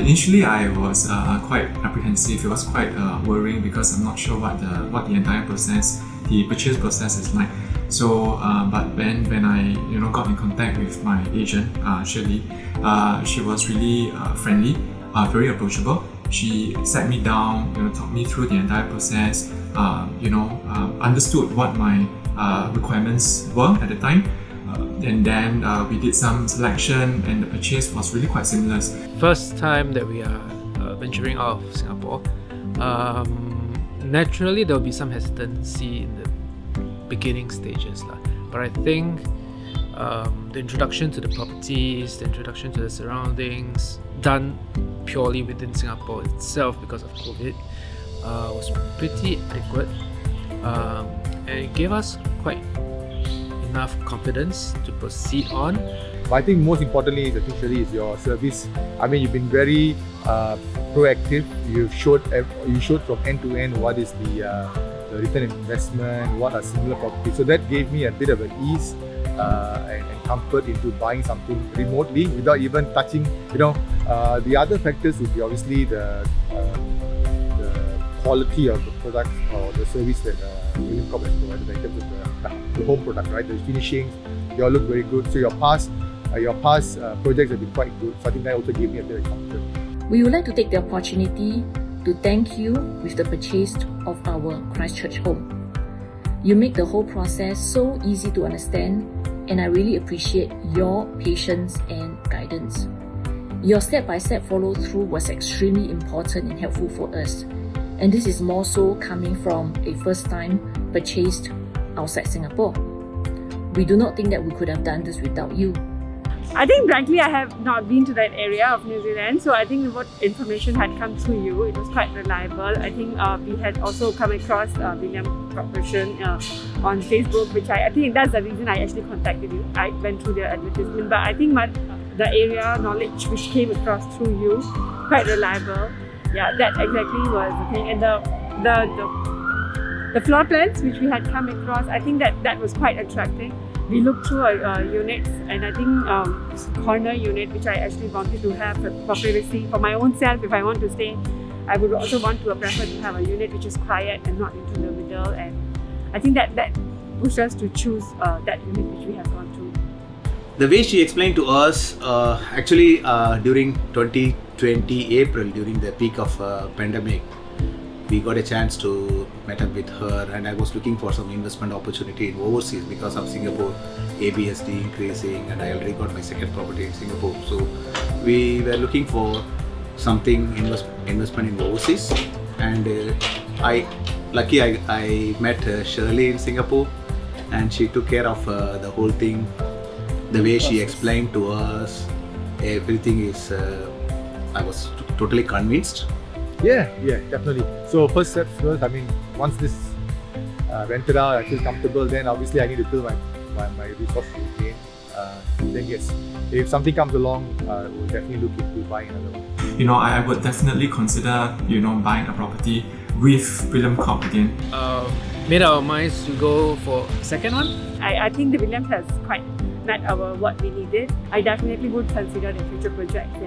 initially, I was uh, quite apprehensive. It was quite uh, worrying because I'm not sure what the what the entire process, the purchase process is like. So, uh, but then when I you know got in contact with my agent, uh, Shirley, uh, she was really uh, friendly, uh, very approachable. She sat me down, you know, talked me through the entire process. Uh, you know, uh, understood what my uh, requirements were at the time. And then uh, we did some selection, and the purchase was really quite seamless. First time that we are uh, venturing out of Singapore, um, naturally there will be some hesitancy in the beginning stages, lah. but I think um, the introduction to the properties, the introduction to the surroundings, done purely within Singapore itself because of COVID, uh, was pretty adequate. Um, and it gave us quite enough confidence to proceed on. But I think most importantly, the Shirley is your service. I mean, you've been very uh, proactive. You've showed you showed from end to end what is the, uh, the return investment, what are similar properties. So that gave me a bit of an ease uh, and, and, comfort into buying something remotely without even touching. You know, uh, the other factors would be obviously the uh, the quality of the product or the service that uh, Corp has provided in terms of the, the home product, right? The finishings, they all look very good. So your past uh, your past uh, projects have been quite good. So I think that also gave me a bit of comfort. We would like to take the opportunity to thank you with the purchase of our Christchurch home. You make the whole process so easy to understand and I really appreciate your patience and guidance. Your step-by-step follow-through was extremely important and helpful for us. And this is more so coming from a first time purchased outside Singapore. We do not think that we could have done this without you. I think frankly I have not been to that area of New Zealand so I think what information had come through you it was quite reliable. I think uh, we had also come across uh, William Corporation uh, on Facebook which I, I think that's the reason I actually contacted you. I went through their advertisement but I think my, the area knowledge which came across through you quite reliable. Yeah that exactly was the thing and the, the, the, the floor plans which we had come across I think that that was quite attractive we looked through our uh, units and I think um, corner unit which I actually wanted to have for privacy for my own self if I want to stay I would also want to prefer to have a unit which is quiet and not into the middle and I think that that pushed us to choose uh, that unit which we have gone through. The way she explained to us uh, actually uh, during 2020 April during the peak of uh, pandemic we got a chance to meet up with her and I was looking for some investment opportunity in overseas because of Singapore ABSD increasing and I already got my second property in Singapore. So we were looking for something invest, investment in overseas and uh, I lucky I, I met uh, Shirley in Singapore and she took care of uh, the whole thing the way she explained to us everything is uh, I was totally convinced yeah, yeah, definitely. So first steps first, I mean, once this uh, rented out, I feel comfortable, then obviously I need to build my, my, my resources again. Uh, then yes, if something comes along, uh, we'll definitely look into buying another one. You know, I, I would definitely consider, you know, buying a property with William Corp again. Uh, made our minds to go for second one. I, I think the William has quite met our what we needed. I definitely would consider the future projects.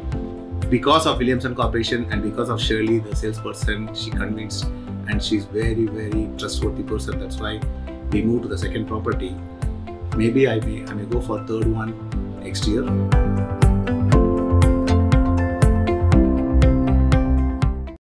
Because of Williamson Corporation and because of Shirley, the salesperson, she convinced and she's very, very trustworthy person. That's why we moved to the second property. Maybe I may, I may go for third one next year.